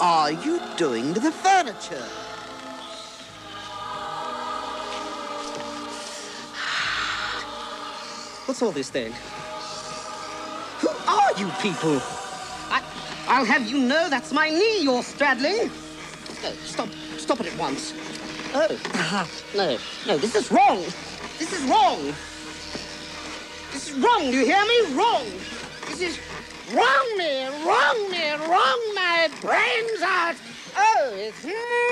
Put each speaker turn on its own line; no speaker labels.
are you doing to the furniture?
What's all this then? Who are you people? I, I'll have you know that's my knee you're straddling. No, stop, stop it at once. Oh, no, no, this is wrong. This is wrong. This is wrong, do you hear me? Wrong. This is wrong me, out. Oh, it's...